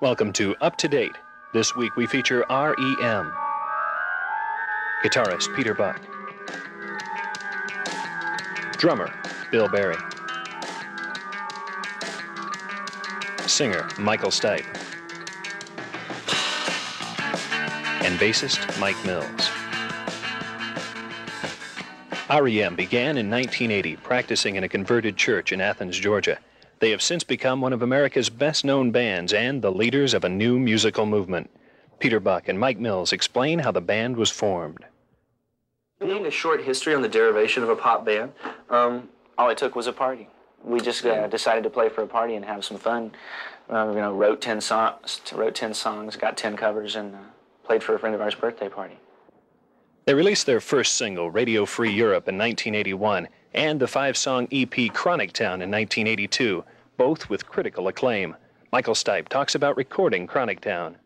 Welcome to Up to Date. This week we feature REM. Guitarist Peter Buck. Drummer Bill Berry. Singer Michael Stipe. And bassist Mike Mills. REM began in 1980 practicing in a converted church in Athens, Georgia. They have since become one of America's best known bands and the leaders of a new musical movement. Peter Buck and Mike Mills explain how the band was formed. Being a short history on the derivation of a pop band, um, all it took was a party. We just uh, decided to play for a party and have some fun. Uh, you know, wrote ten songs, wrote ten songs, got ten covers, and uh, played for a friend of ours' birthday party. They released their first single, Radio Free Europe, in 1981, and the five song EP Chronic Town in 1982, both with critical acclaim. Michael Stipe talks about recording Chronic Town.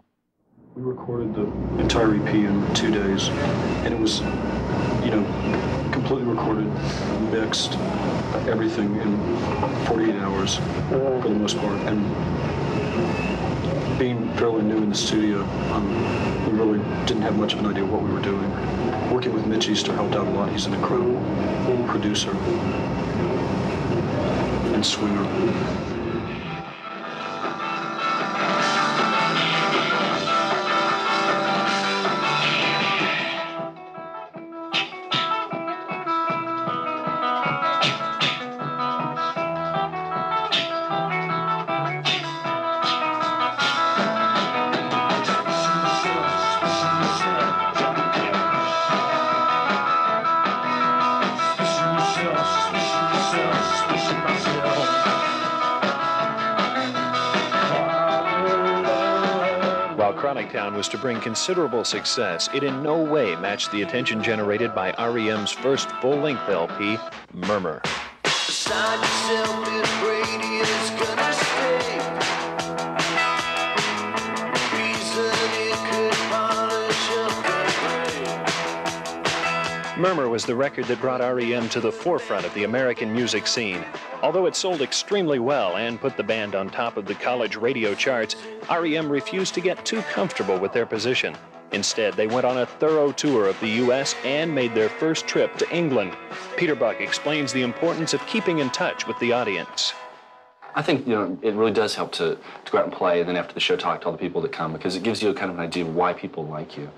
We recorded the entire EP in two days, and it was, you know, completely recorded, mixed, everything in 48 hours for the most part. And being fairly new in the studio, um, we really didn't have much of an idea what we were doing. Working with Mitch Easter helped out a lot. He's an incredible producer and swinger. Town was to bring considerable success, it in no way matched the attention generated by REM's first full length LP, Murmur. Murmur was the record that brought REM to the forefront of the American music scene. Although it sold extremely well and put the band on top of the college radio charts, REM refused to get too comfortable with their position. Instead, they went on a thorough tour of the U.S. and made their first trip to England. Peter Buck explains the importance of keeping in touch with the audience. I think you know it really does help to, to go out and play, and then after the show, talk to all the people that come because it gives you a kind of an idea of why people like you.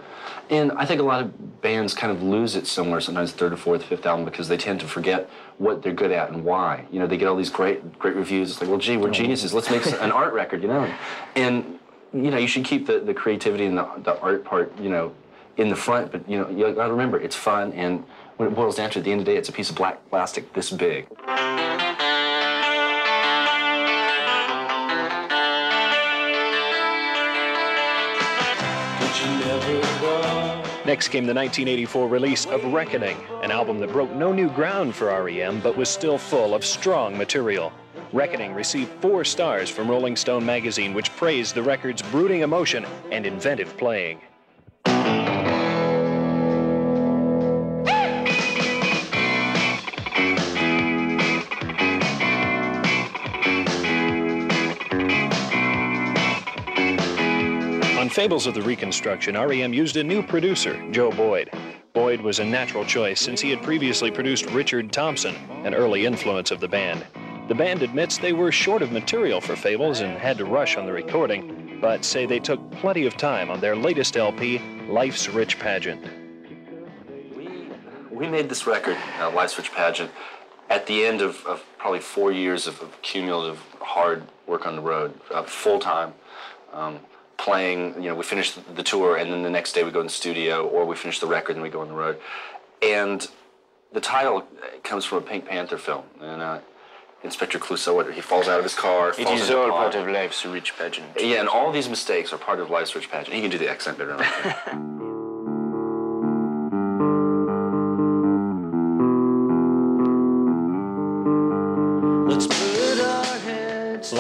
And I think a lot of bands kind of lose it somewhere, sometimes third or fourth, fifth album, because they tend to forget what they're good at and why. You know, they get all these great great reviews. It's like, well, gee, we're oh. geniuses. Let's make an art record, you know. And you know, you should keep the, the creativity and the, the art part, you know, in the front. But you know, you got to remember, it's fun, and when it boils down to it, at the end of the day, it's a piece of black plastic this big. Next came the 1984 release of Reckoning, an album that broke no new ground for REM but was still full of strong material. Reckoning received four stars from Rolling Stone magazine, which praised the record's brooding emotion and inventive playing. Fables of the Reconstruction, REM used a new producer, Joe Boyd. Boyd was a natural choice since he had previously produced Richard Thompson, an early influence of the band. The band admits they were short of material for Fables and had to rush on the recording, but say they took plenty of time on their latest LP, Life's Rich Pageant. We, we made this record, uh, Life's Rich Pageant, at the end of, of probably four years of, of cumulative hard work on the road, uh, full time. Um, playing, you know, we finish the tour and then the next day we go in the studio or we finish the record and we go on the road. And the title comes from a Pink Panther film. And uh, Inspector Clouseau, he falls out of his car. It is all part of life's rich pageant. Yeah, and all these mistakes are part of Life's Rich Pageant. He can do the accent better than I can.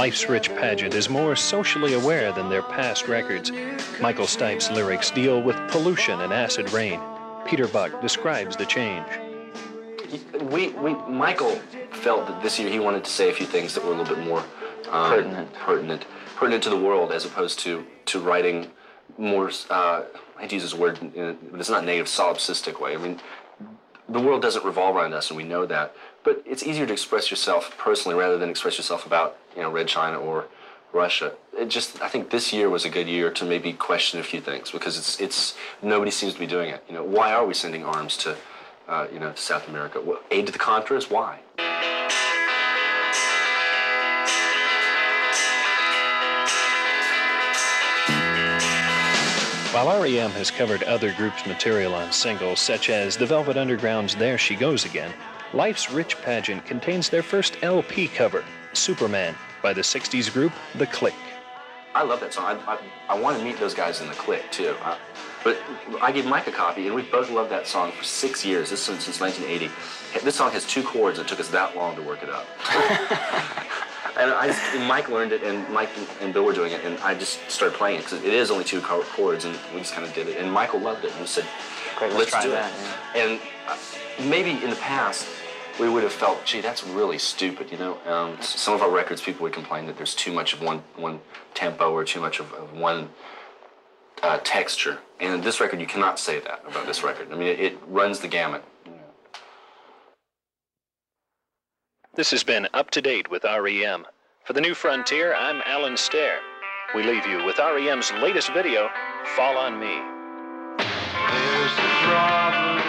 Life's Rich Pageant is more socially aware than their past records. Michael Stipe's lyrics deal with pollution and acid rain. Peter Buck describes the change. we, we, Michael felt that this year he wanted to say a few things that were a little bit more um, Pertinent. pertinent, pertinent to the world, as opposed to to writing more. Uh, I hate to use this word, but it's not negative, solipsistic way. I mean, the world doesn't revolve around us, and we know that. But it's easier to express yourself personally rather than express yourself about you know Red China or Russia. It just I think this year was a good year to maybe question a few things because it's it's nobody seems to be doing it. You know, why are we sending arms to uh, you know South America? What, aid to the Contras? Why? While REM has covered other groups' material on singles, such as The Velvet Underground's There She Goes Again, Life's Rich Pageant contains their first LP cover, Superman, by the 60s group The Clique. I love that song. I, I, I want to meet those guys in the Clique too. Uh, but I gave Mike a copy, and we both loved that song for six years. This since since 1980. This song has two chords. It took us that long to work it up. and I and Mike learned it, and Mike and Bill were doing it, and I just started playing it because it is only two chords, and we just kind of did it. And Michael loved it, and he said, Great, let's try do that, it." And uh, maybe in the past we would have felt, gee, that's really stupid, you know. Um, some of our records, people would complain that there's too much of one one tempo or too much of, of one uh, texture. And this record, you cannot say that about this record. I mean, it, it runs the gamut. This has been Up to Date with REM. For the New Frontier, I'm Alan Stair. We leave you with REM's latest video, Fall on Me. There's a problem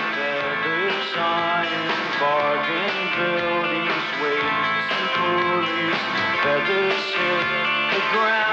ground.